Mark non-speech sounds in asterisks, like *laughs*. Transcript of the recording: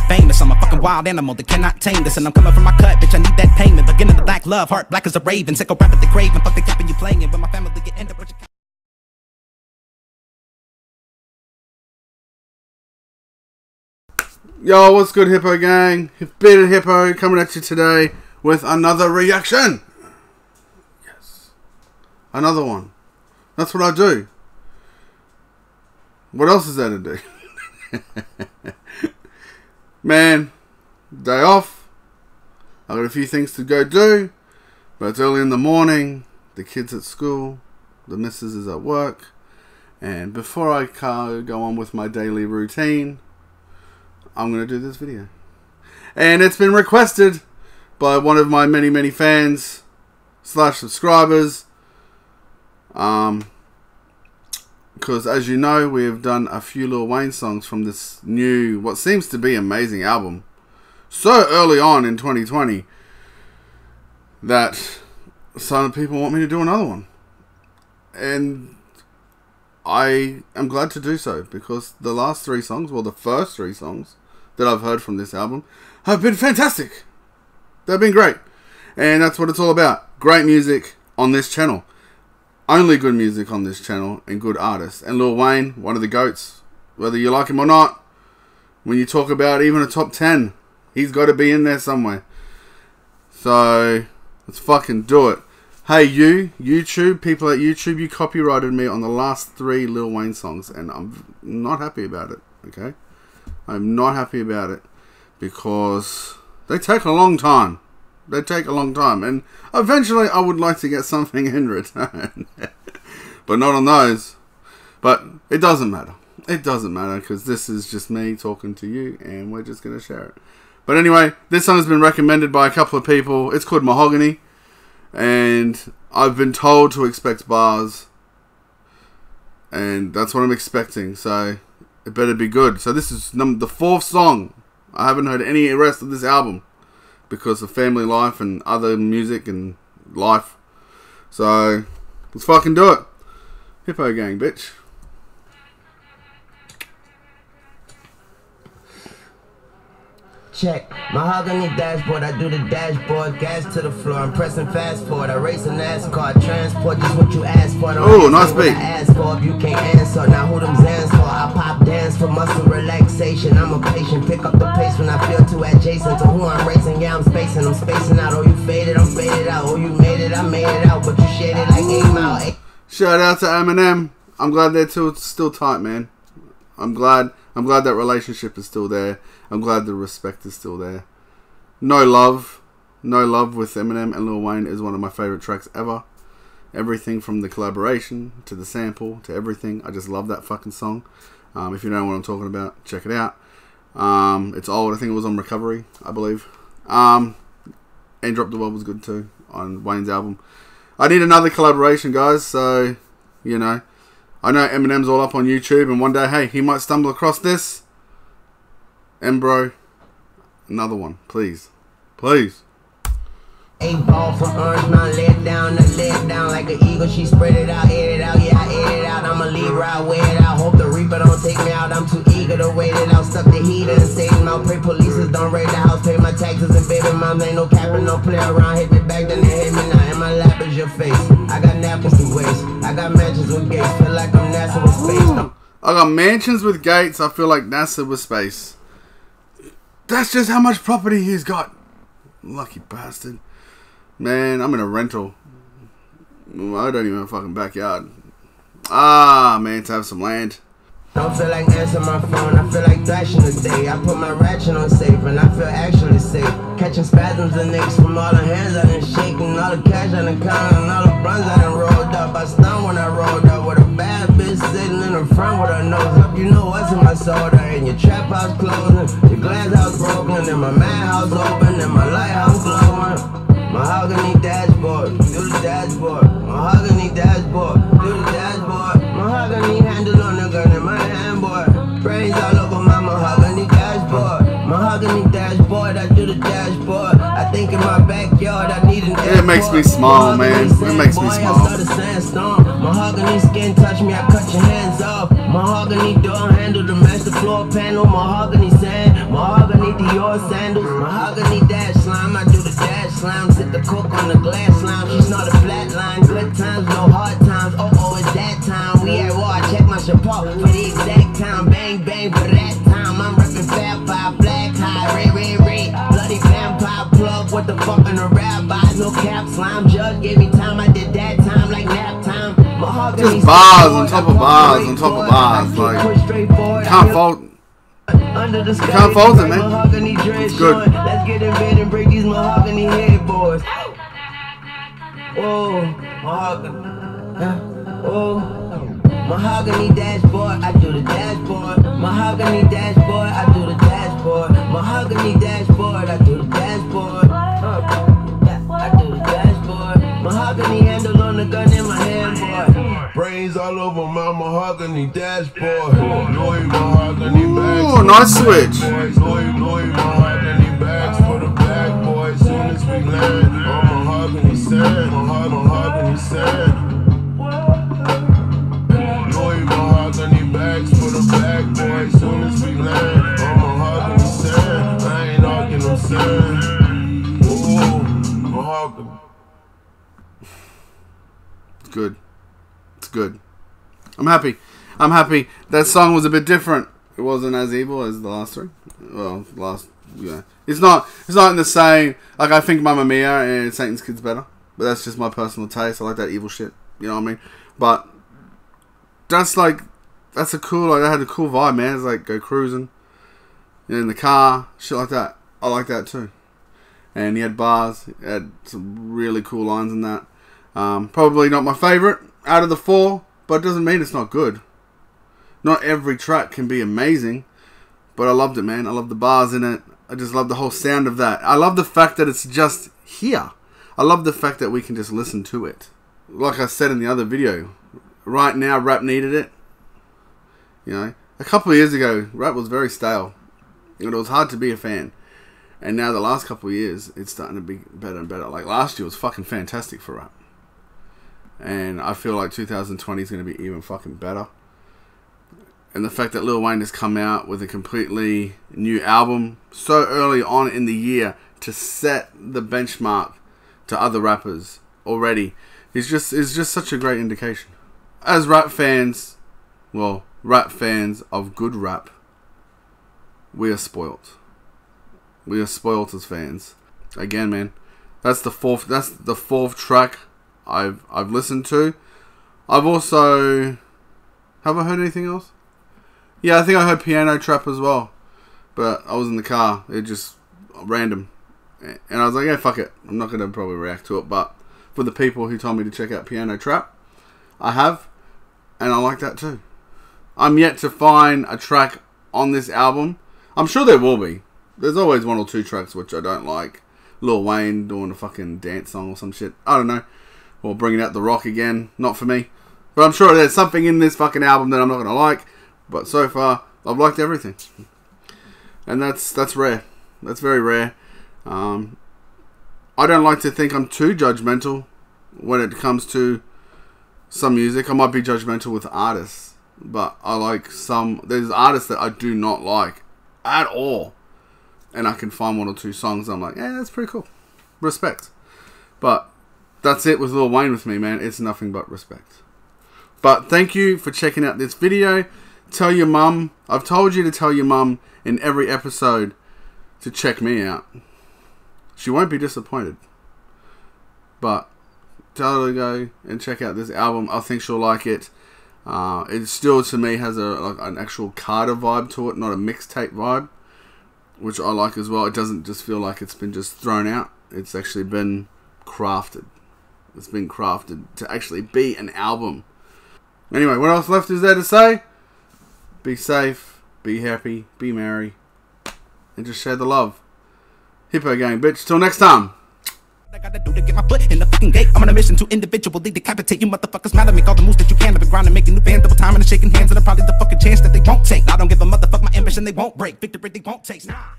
ain't famous. I'm a fucking wild animal that cannot tame this. And I'm coming from my cut, bitch. I need that payment. Beginning the black love, heart black as a raven. Sick of rap at the grave and fuck the cap and you playing it. When my family get end up. Yo, what's good, Hippo Gang? Bearded Hippo coming at you today with another reaction. Yes. Another one. That's what I do. What else is there to do? *laughs* Man, day off. I got a few things to go do, but it's early in the morning. The kids at school, the missus is at work, and before I go on with my daily routine, I'm gonna do this video, and it's been requested by one of my many many fans slash subscribers. Um, because as you know, we have done a few Lil Wayne songs from this new, what seems to be amazing album, so early on in 2020 that some people want me to do another one, and I am glad to do so because the last three songs, well, the first three songs that I've heard from this album, have been fantastic. They've been great, and that's what it's all about. Great music on this channel only good music on this channel and good artists. And Lil Wayne, one of the goats, whether you like him or not. When you talk about even a top 10, he's got to be in there somewhere. So, let's fucking do it. Hey, you, YouTube, people at YouTube, you copyrighted me on the last three Lil Wayne songs, and I'm not happy about it, okay? I'm not happy about it because they take a long time. They take a long time, and eventually I would like to get something in return. *laughs* but not on those. But it doesn't matter. It doesn't matter because this is just me talking to you, and we're just going to share it. But anyway, this song has been recommended by a couple of people. It's called Mahogany, and I've been told to expect bars, and that's what I'm expecting. So it better be good. So this is number the fourth song. I haven't heard any rest of this album because of family life and other music and life. So let's fucking do it. Hippo gang, bitch. Check mahogany dashboard. I do the dashboard, gas to the floor. I'm pressing fast forward. I race a NASCAR transport. Just what you asked for. Oh, nice beat. Ask for if you can't answer. Now who them Xans for? I pop dance for muscle relaxation. I'm a patient. Pick up the pace when I feel too adjacent to who I'm racing. Yeah, I'm spacing. I'm spacing out. Oh, you faded. I'm faded out. Oh, you made it. I made it out. But you shaded like aim out. Shout out to Eminem. I'm glad they're still still tight, man. I'm glad. I'm glad that relationship is still there. I'm glad the respect is still there. No love, no love with Eminem and Lil Wayne is one of my favorite tracks ever. Everything from the collaboration to the sample to everything, I just love that fucking song. Um, if you know what I'm talking about, check it out. Um, it's old. I think it was on Recovery, I believe. Um, and Drop the World was good too on Wayne's album. I need another collaboration, guys. So, you know, I know Eminem's all up on YouTube, and one day, hey, he might stumble across this. Embro, another one, please. Please. Eight ball from Orange Mountain, lay down, the lay down like an eagle. She spread it out, ate it out, yeah, I ate it out. I'ma leave right wear it out. Hope the Reaper don't take me out. I'm too eager to wait it out. Stuck the heat and Satan out. Pray police don't raid the house, pay my taxes and baby mom ain't no capping, no play around. Hit me back, then they hit me now. In my lap is your face. I got napkins to waste. I got mansions with gates. Feel like I'm NASA with space. I got mansions with gates. I feel like NASA with space. That's just how much property he's got. Lucky bastard. Man, I'm in a rental. I don't even have a fucking backyard. Ah, man, to have some land. Don't feel like answering my phone, I feel like thrashing today. I put my ratchet on safe and I feel actually safe. Catching spasms and nicks from all the hands I done shaking, all the cash I done counted, and all the runs I done rolled up. I stunned when I rolled up with a bad bitch sitting in the front with her nose up. You know what's in my and your trap house closing, your glass house broken, and my madhouse open, and my lighthouse glowing. Mahogany dashboard, the dashboard. Makes me smile, man. It makes me smile. Mahogany skin touch me, I cut your hands off. Mahogany door handle, the master floor panel, mahogany sand, mahogany Dior sandals, mahogany dash slime. I do the dash slime, sit the coke on the glass slime. She's not a flat line, good times, no hard times. Oh oh, it's that time. We at war, I check my support for the exact time. Bang bang for that time. I'm fat five, black high, bloody vampire plug. What the fuck in the cap slime. Judge gave me time, I did that time like nap time. Mahogany Just bars on top of bars on top of bars, like, Can't fault. under the sky, Can't fault it, man. It's good. Let's get in bed and break these mahogany headboards. Whoa, mahogany. Whoa. Mahogany dashboard, I do the dashboard. Mahogany dashboard, I do the dashboard. Mahogany dashboard, I do the dashboard. Ooh, mahogany. It's good. It's good. I'm happy. I'm happy. That song was a bit different. It wasn't as evil as the last three. Well, last yeah. It's not. It's not in the same. Like I think Mama Mia and Satan's Kids better, but that's just my personal taste. I like that evil shit. You know what I mean? But that's like that's a cool. Like that had a cool vibe, man. It's like go cruising in the car, shit like that. I like that too. And he had bars. He had some really cool lines in that. Um, probably not my favorite out of the four, but it doesn't mean it's not good. Not every track can be amazing, but I loved it, man. I love the bars in it. I just love the whole sound of that. I love the fact that it's just here. I love the fact that we can just listen to it. Like I said in the other video, right now rap needed it. You know, a couple of years ago, rap was very stale, and it was hard to be a fan. And now the last couple of years, it's starting to be better and better. Like last year was fucking fantastic for rap. And I feel like 2020 is going to be even fucking better. And the fact that Lil Wayne has come out with a completely new album so early on in the year to set the benchmark to other rappers already is just is just such a great indication. As rap fans, well, rap fans of good rap, we are spoilt. We are spoilt as fans. Again, man, that's the fourth. That's the fourth track I've I've listened to. I've also have I heard anything else? Yeah, I think I heard Piano Trap as well, but I was in the car. It just random, and I was like, yeah, fuck it. I'm not gonna probably react to it, but for the people who told me to check out Piano Trap, I have, and I like that too. I'm yet to find a track on this album. I'm sure there will be. There's always one or two tracks which I don't like. Lil Wayne doing a fucking dance song or some shit. I don't know. Or bringing out The Rock again. Not for me. But I'm sure there's something in this fucking album that I'm not going to like. But so far, I've liked everything. And that's that's rare. That's very rare. Um, I don't like to think I'm too judgmental when it comes to some music. I might be judgmental with artists. But I like some... There's artists that I do not like at all and I can find one or two songs. I'm like, yeah, that's pretty cool. Respect. But that's it with Lil Wayne with me, man. It's nothing but respect. But thank you for checking out this video. Tell your mum. I've told you to tell your mum in every episode to check me out. She won't be disappointed. But tell her to go and check out this album. I think she'll like it. Uh, it still, to me, has a like an actual Carter vibe to it, not a mixtape vibe which I like as well. It doesn't just feel like it's been just thrown out. It's actually been crafted. It's been crafted to actually be an album. Anyway, what else left is there to say? Be safe, be happy, be merry, and just share the love. Hippo gang, bitch. Till next time. I gotta do to get my foot in the fucking gate. I'm on a mission to individually decapitate you motherfuckers. At me, all the moves that you can. I've been grinding, making new bands, double time and shaking hands, and I'm probably the fucking chance that they won't take. I don't give a motherfuck my ambition, they won't break. Victory, they won't taste. Nah.